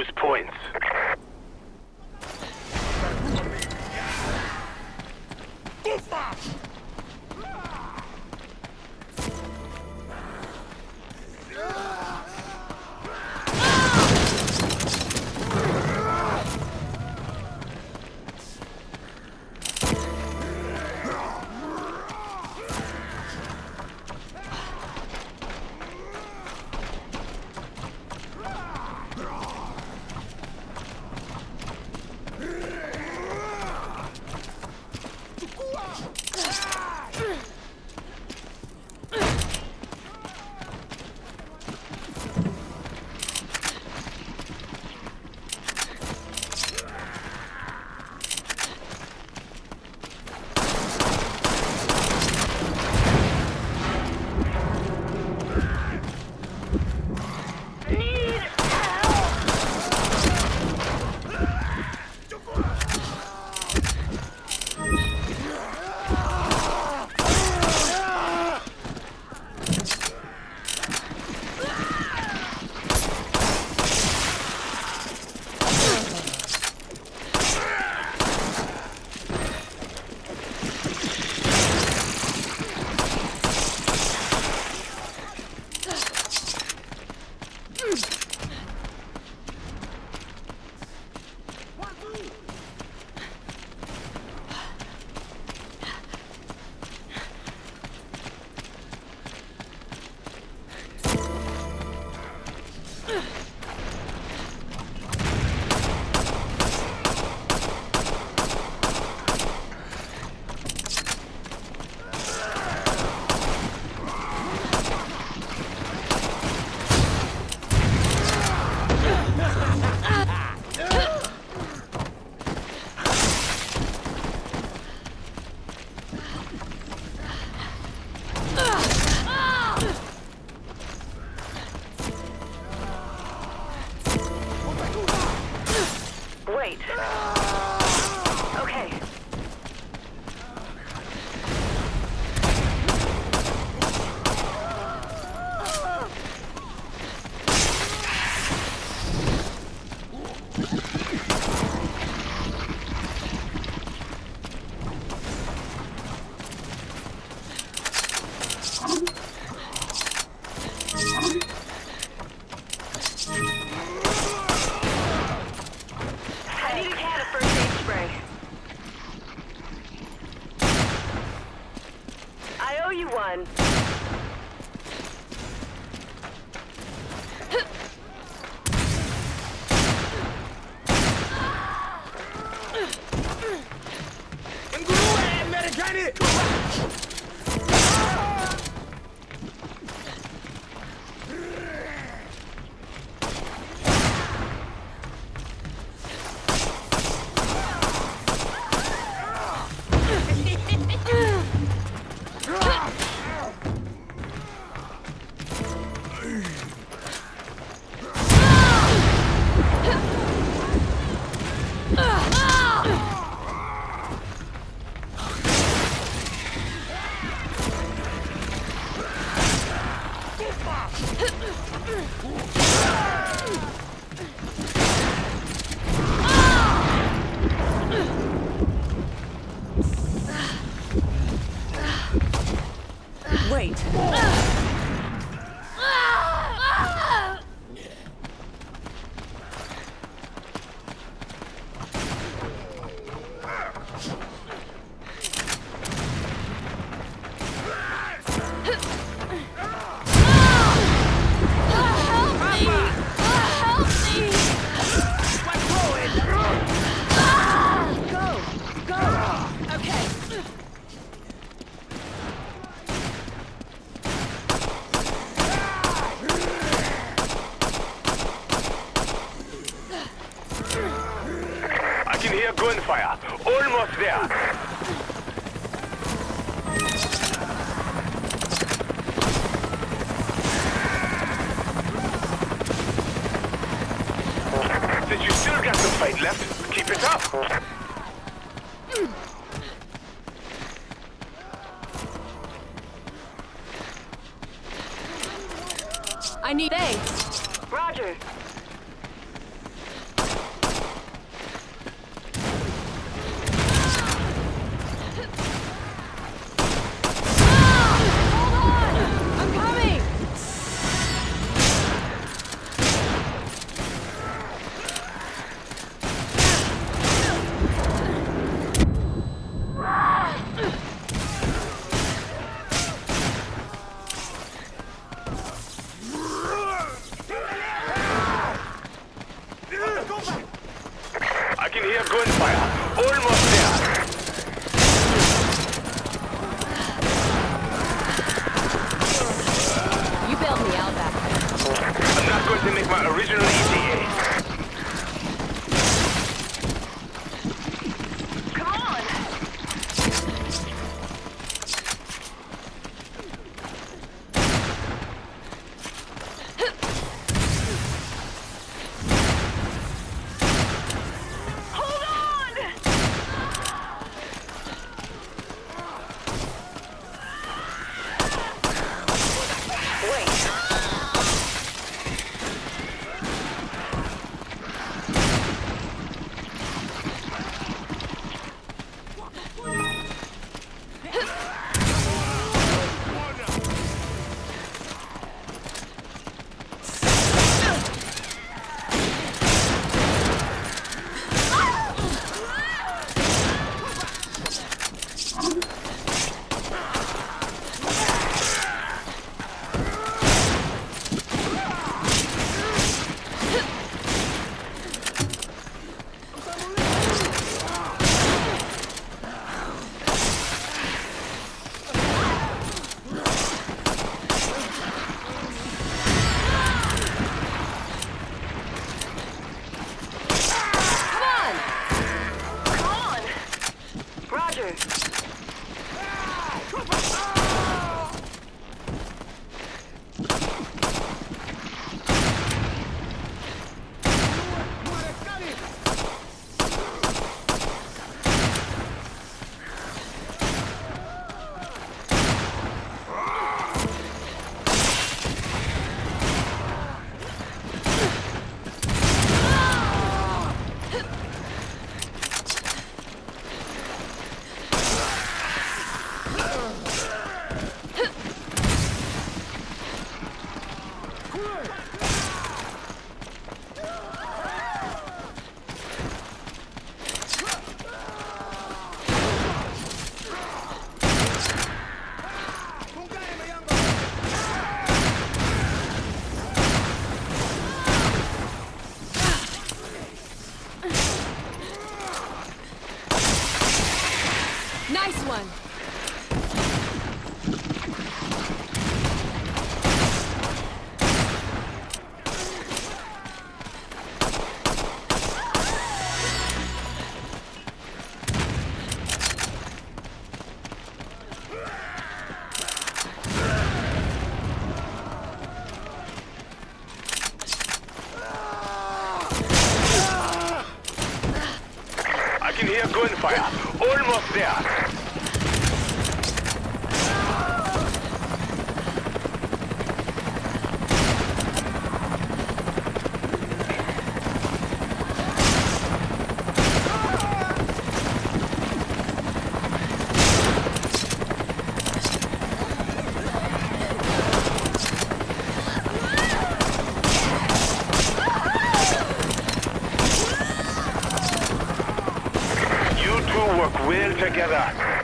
is poised. one. left. Keep it up. I need A. Roger. I can hear gunfire. Almost there. You bailed me out back then. I'm not going to make my original ETA. Almost there. Together.